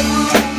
you.